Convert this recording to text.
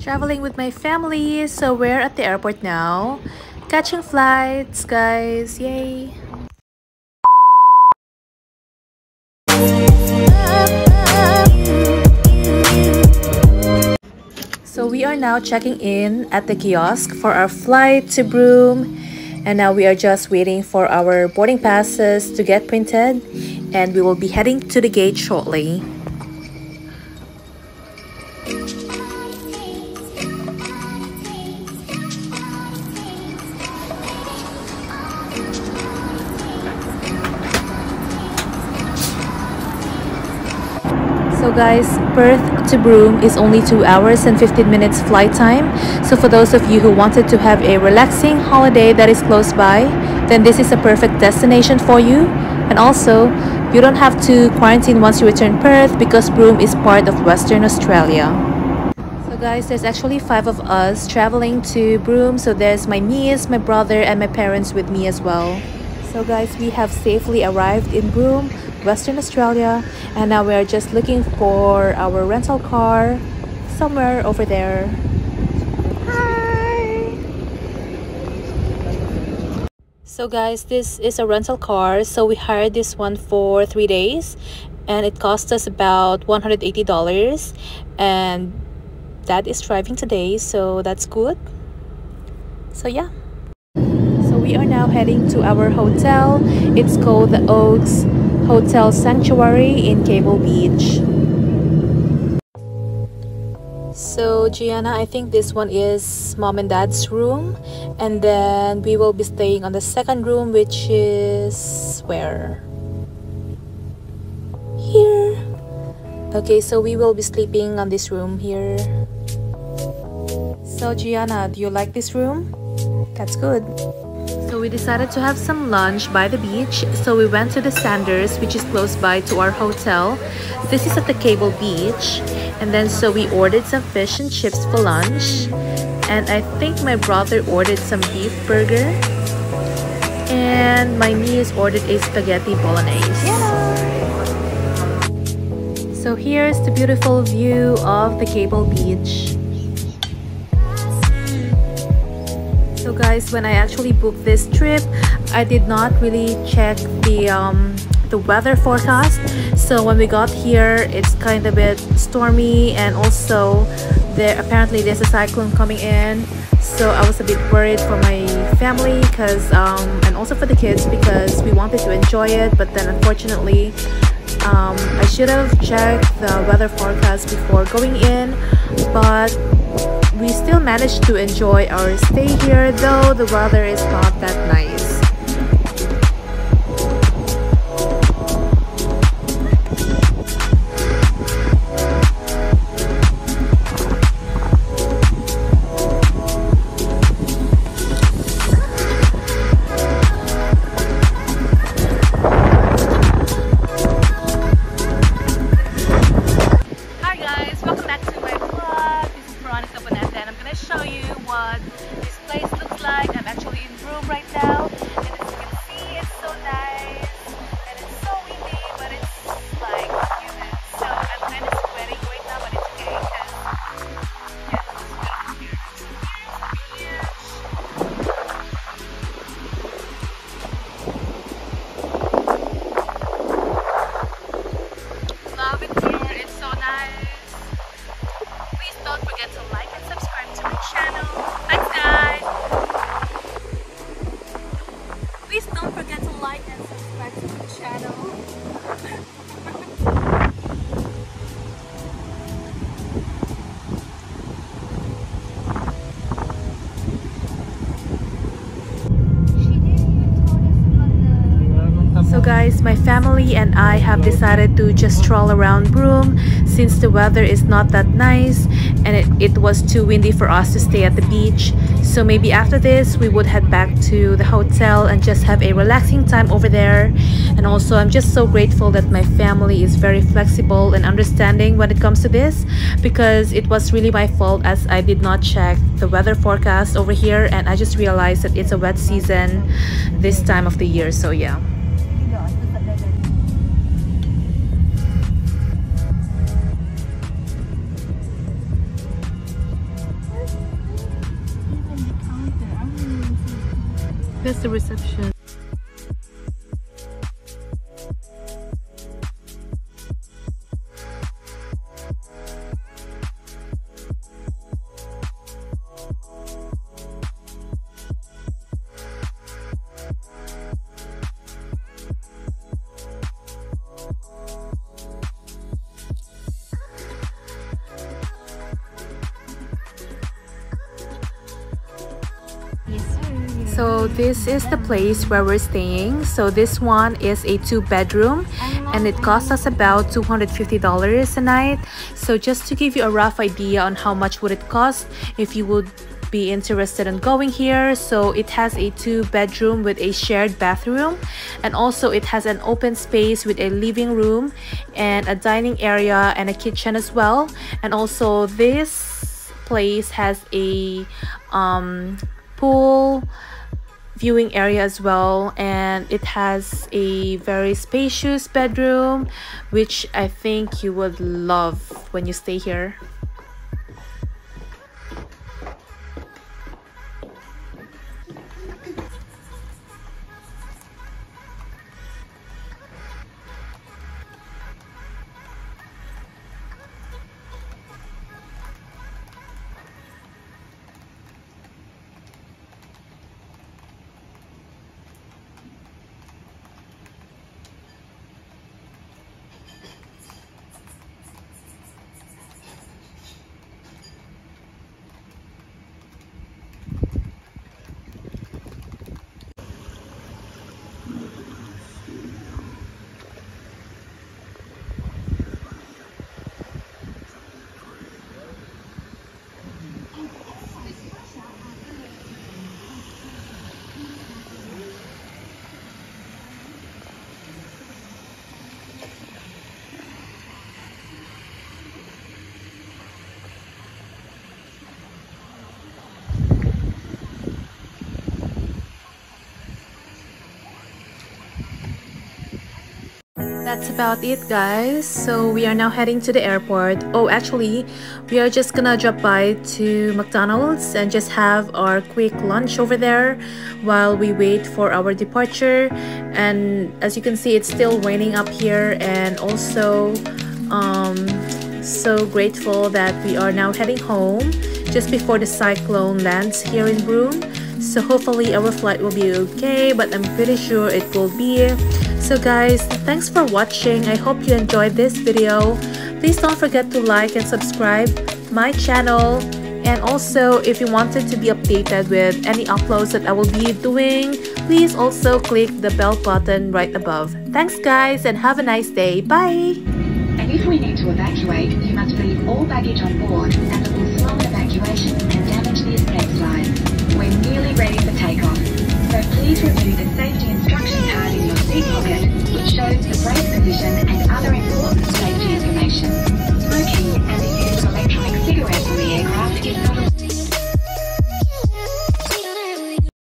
Traveling with my family, so we're at the airport now. Catching flights, guys. Yay! So we are now checking in at the kiosk for our flight to Broome. And now we are just waiting for our boarding passes to get printed. And we will be heading to the gate shortly. Guys, Perth to Broome is only 2 hours and 15 minutes flight time. So for those of you who wanted to have a relaxing holiday that is close by, then this is a perfect destination for you. And also, you don't have to quarantine once you return Perth because Broome is part of Western Australia. So guys, there's actually five of us traveling to Broome. So there's my niece, my brother, and my parents with me as well. So guys, we have safely arrived in Broome, Western Australia, and now we are just looking for our rental car somewhere over there. Hi! So guys, this is a rental car. So we hired this one for three days and it cost us about $180 and dad is driving today so that's good so yeah so we are now heading to our hotel it's called the oaks hotel sanctuary in cable beach. So Gianna, I think this one is mom and dad's room. And then we will be staying on the second room which is where? Here. Okay so we will be sleeping on this room here. So Gianna, do you like this room? That's good. We decided to have some lunch by the beach. So we went to the Zanders, which is close by to our hotel. This is at the Cable Beach. And then so we ordered some fish and chips for lunch. And I think my brother ordered some beef burger. And my niece ordered a spaghetti bolognese. So here's the beautiful view of the Cable Beach. Guys, when I actually booked this trip, I did not really check the um, the weather forecast. So when we got here, it's kind of a bit stormy and also there apparently there's a cyclone coming in. So I was a bit worried for my family because um, and also for the kids because we wanted to enjoy it, but then unfortunately um, I should have checked the weather forecast before going in, but we still managed to enjoy our stay here though the weather is not that nice. Guys, my family and I have decided to just stroll around Broome since the weather is not that nice and it, it was too windy for us to stay at the beach. So maybe after this, we would head back to the hotel and just have a relaxing time over there. And also, I'm just so grateful that my family is very flexible and understanding when it comes to this because it was really my fault as I did not check the weather forecast over here and I just realized that it's a wet season this time of the year. So yeah. That's the reception. So this is the place where we're staying. So this one is a two bedroom and it cost us about $250 a night. So just to give you a rough idea on how much would it cost if you would be interested in going here so it has a two bedroom with a shared bathroom and also it has an open space with a living room and a dining area and a kitchen as well and also this place has a um, pool viewing area as well and it has a very spacious bedroom which I think you would love when you stay here. That's about it guys. So we are now heading to the airport. Oh actually, we are just gonna drop by to McDonald's and just have our quick lunch over there while we wait for our departure. And as you can see, it's still raining up here and also um, so grateful that we are now heading home just before the cyclone lands here in Broome. So hopefully our flight will be okay, but I'm pretty sure it will be. So guys, thanks for watching. I hope you enjoyed this video. Please don't forget to like and subscribe my channel. And also, if you wanted to be updated with any uploads that I will be doing, please also click the bell button right above. Thanks guys and have a nice day. Bye! And if we need to evacuate, you must leave all baggage on board and it will slow evacuation and damage the escape slide. We're nearly ready for takeoff. So please review the safety instruction card Exit, which shows the brake position and other important safety information. Smoking and the use of electronic cigarettes on the aircraft is not allowed.